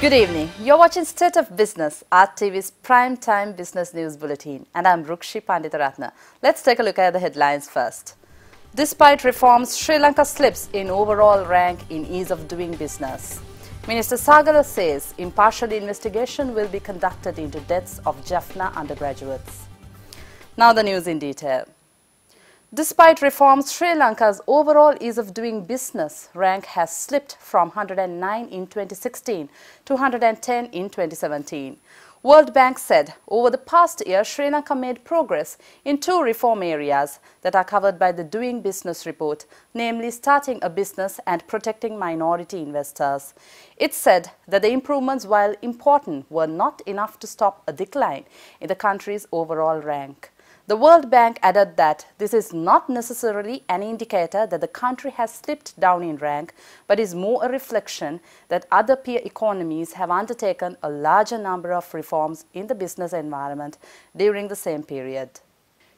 Good evening. You're watching State of Business, RTV's prime time business news bulletin, and I'm Rukshi Panditaratna. Let's take a look at the headlines first. Despite reforms, Sri Lanka slips in overall rank in ease of doing business. Minister Sagala says impartial investigation will be conducted into deaths of Jaffna undergraduates. Now the news in detail. Despite reforms, Sri Lanka's overall ease of doing business rank has slipped from 109 in 2016 to 110 in 2017. World Bank said over the past year, Sri Lanka made progress in two reform areas that are covered by the Doing Business report, namely starting a business and protecting minority investors. It said that the improvements, while important, were not enough to stop a decline in the country's overall rank. The World Bank added that this is not necessarily an indicator that the country has slipped down in rank, but is more a reflection that other peer economies have undertaken a larger number of reforms in the business environment during the same period.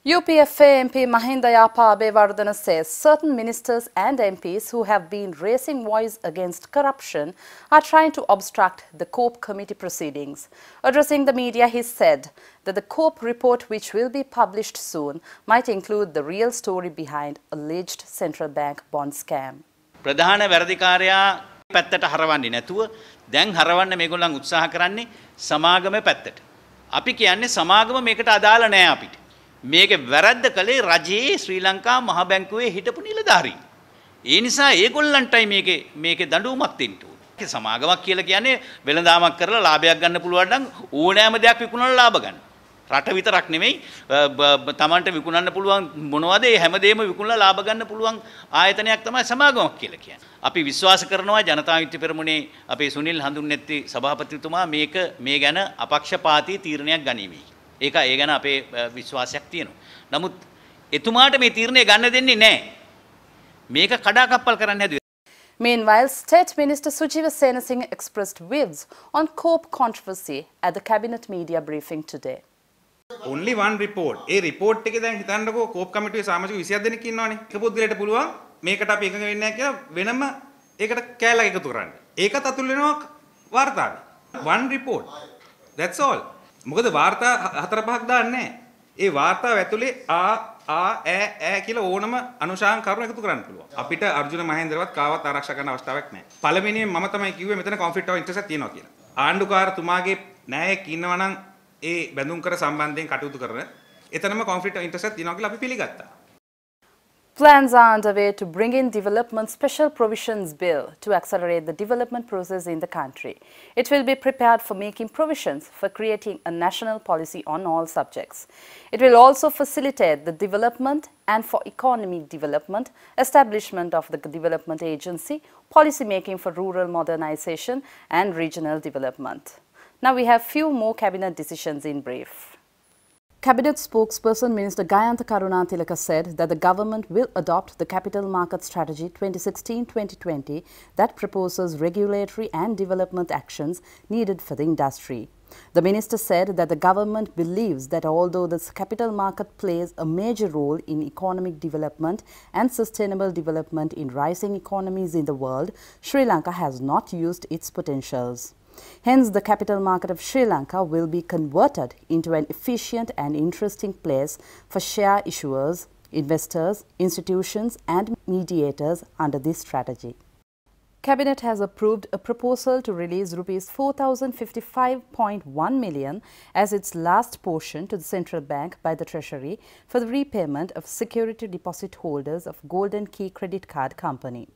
UPFA MP Mahinda Yapa Abeywardena says certain ministers and MPs who have been raising voice against corruption are trying to obstruct the COPE committee proceedings. Addressing the media, he said that the COPE report, which will be published soon, might include the real story behind alleged central bank bond scam. ප්‍රධාන වැරදිකාරයා පැත්තට netu, නැතුව දැන් හරවන්න මේගොල්ලන් උත්සාහ කරන්නේ සමාගම පැත්තට. අපි කියන්නේ සමාගම මේකට අදාළ නෑ මේක වැරද්ද කළේ රජයේ ශ්‍රී ලංකා මහ බැංකුවේ හිටපු නිලධාරීන්. ඒ නිසා ඒගොල්ලන්ටයි මේකේ මේකේ දඬුවමක් දෙන්න ඕනේ. සමාගමක් කියලා කියන්නේ වෙළඳාමක් කරලා ලාභයක් ගන්න පුළුවන් නම් ඕනෑම දෙයක් විකුණලා ලාභ ගන්න. රට විතරක් නෙමෙයි තමන්ට විකුණන්න පුළුවන් මොනවද ඒ හැමදේම විකුණලා ලාභ ගන්න පුළුවන් ආයතනයක් තමයි සමාගමක් කියලා කියන්නේ. අපි විශ්වාස කරනවා ජනතා විමුක්ති පෙරමුණේ අපේ සුනිල් හඳුන්නැති සභාපතිතුමා මේක මේ ගැන අපක්ෂපාතී තීරණයක් ගනිමි. ඒක ඒ ගැන අපේ විශ්වාසයක් තියෙනවා. නමුත් එතුමාට මේ තීරණය ගන්න දෙන්නේ නැහැ. මේක කඩාකප්පල් කරන්න හැදුවේ. Meanwhile, State Minister Sujiva Senasinghe expressed views on COPE controversy at the cabinet media briefing today. only one report. A report එකේ දැන් හිතන්නකෝ කෝප් කමිටුවේ සමාජික 27 දෙනෙක් ඉන්නවනේ. එක පුද්ගලයාට පුළුවන් මේකට අපි එකඟ වෙන්නේ නැහැ කියලා වෙනම ඒකට කෑල්ලක් එකතු කරන්න. ඒකත් අතුල් වෙනවා වාර්තාවේ. one report. That's all. මොකද වාර්තා හතර පහක් දාන්නේ ඒ වාර්තාව ඇතුලේ ආ ආ ඈ ඈ කියලා ඕනම අනුශාසන කරුණු එකතු කරන්න පුළුවන්. අපිට අර්ජුන මහේන්ද්‍රවත් කාවත් ආරක්ෂා කරන්න අවස්ථාවක් නැහැ. පළවෙනියෙන් මම තමයි කිව්වේ මෙතන කොන්ෆ්ලික්ට් ඔෆ් ඉන්ටරෙස්ට් තියෙනවා කියලා. ආණ්ඩුකාරතුමාගේ න්‍යායක් ඉන්නවා නම් ඒ බැඳුම් කර සම්බන්ධයෙන් කටයුතු කරන එතනම කොන්ෆ්ලික්ට් ඔෆ් ඉන්ටරෙස්ට් තියෙනවා කියලා අපි පිළිගත්තා. Plans are underway to bring in Development Special Provisions Bill to accelerate the development process in the country. It will be prepared for making provisions for creating a national policy on all subjects. It will also facilitate the development and for economic development, establishment of the development agency, policy making for rural modernization and regional development. Now we have few more cabinet decisions in brief. Cabinet spokesperson Minister Gayantha Karunatilaka said that the government will adopt the Capital Market Strategy 2016-2020 that proposes regulatory and development actions needed for the industry. The minister said that the government believes that although the capital market plays a major role in economic development and sustainable development in rising economies in the world, Sri Lanka has not used its potentials. Hence, the capital market of Sri Lanka will be converted into an efficient and interesting place for share issuers, investors, institutions and mediators under this strategy. Cabinet has approved a proposal to release rupees 4055.1 million as its last portion to the central bank by the treasury for the repayment of security deposit holders of Golden Key Credit Card Company.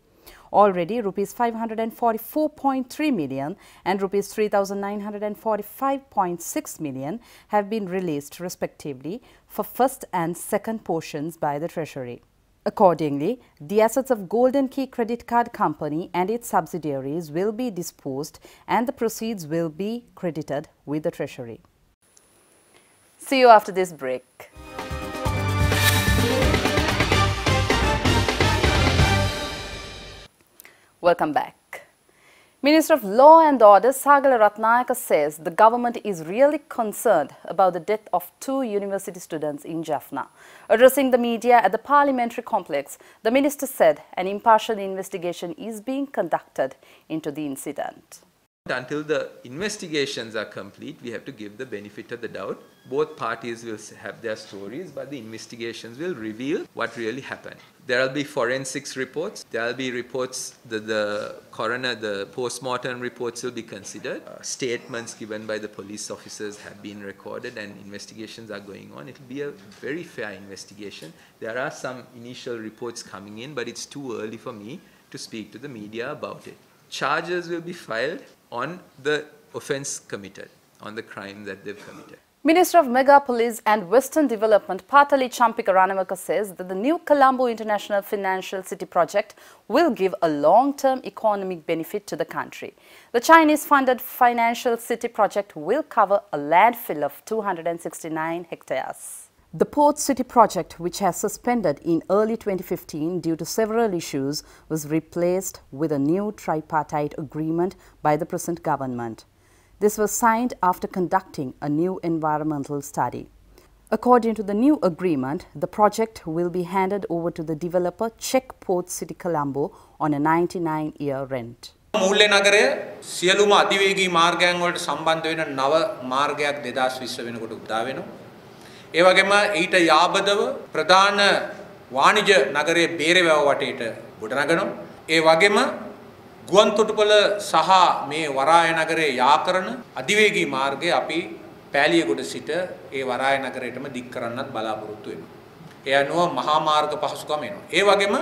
Already rupees 544.3 million and rupees 3945.6 million have been released respectively for first and second portions by the treasury. Accordingly, the assets of Golden Key Credit Card Company and its subsidiaries will be disposed and the proceeds will be credited with the treasury. See you after this break. Welcome back. Minister of Law and Order Sagala Ratnayaka says the government is really concerned about the death of two university students in Jaffna. Addressing the media at the parliamentary complex, the minister said an impartial investigation is being conducted into the incident. Until the investigations are complete, we have to give the benefit of the doubt. Both parties will have their stories, but the investigations will reveal what really happened. There will be forensics reports. There will be reports that the coroner, the post-mortem reports will be considered. Uh, statements given by the police officers have been recorded and investigations are going on. It will be a very fair investigation. There are some initial reports coming in, but it's too early for me to speak to the media about it. Charges will be filed on the offense committed, on the crime that they've committed. Minister of Megapolis and Western Development Patali Champika Ranawaka says that the new Colombo International Financial City project will give a long-term economic benefit to the country. The Chinese-funded financial city project will cover a landfill of 269 hectares. The Port City project, which has suspended in early 2015 due to several issues, was replaced with a new tripartite agreement by the present government. This was signed after conducting a new environmental study. According to the new agreement, the project will be handed over to the developer CHEC Port City Colombo on a 99-year rent. මූල්‍ය නගරය සියලුම අධිවේගී මාර්ගයන් වලට සම්බන්ධ වෙන නව මාර්ගයක් 2020 වෙනකොට උදා වෙනවා. ඒ වගේම ඊට යාබදව ප්‍රධාන වාණිජ නගරයේ බේරවැව වටේට ගොඩනගනවා. ඒ වගේම ගුවන් තොටුපළ සහ මේ වරාය නගරයේ යා කරන අධිවේගී මාර්ගය අපි පෑලියගොඩ සිට ඒ වරාය නගරයටම දික් කරන්නත් බලාපොරොත්තු වෙනවා. ඒ අනුව මහා මාර්ග පහසුකම් එනවා. ඒ වගේම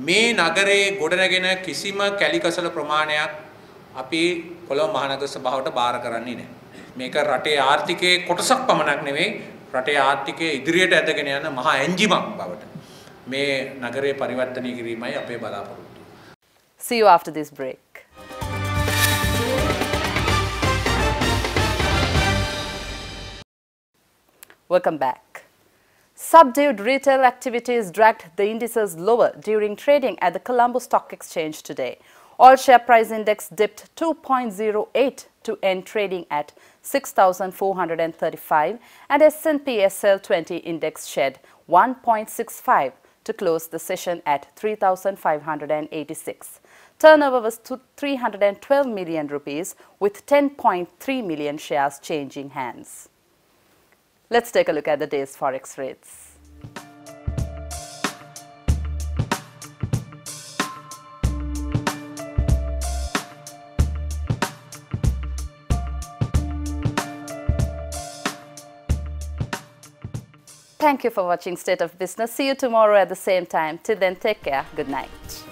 මේ නගරයේ ගොඩනගෙන කිසිම කැලිකසල ප්‍රමාණයක් අපි කොළඹ මහනගර සභාවට බාර කරන්නේ නැහැ. මේක රටේ ආර්ථිකයේ කොටසක් පමණක් නෙවෙයි රටේ ආර්ථිකය ඉදිරියට ඇදගෙන යන මහා එන්ජිමක් බවට මේ නගරය පරිවර්තනය කිරීමයි අපේ බලාපොරොත්තු. See you after this break. Welcome back. Subdued retail activities dragged the indices lower during trading at the Colombo Stock Exchange today. All share price index dipped 2.08 to end trading at 6,435 and S&P SL 20 index shed 1.65 to close the session at 3,586. Turnover was 312 million rupees with 10.3 million shares changing hands. Let's take a look at the day's forex rates. Thank you for watching State of Business. See you tomorrow at the same time. Till then, take care. Good night.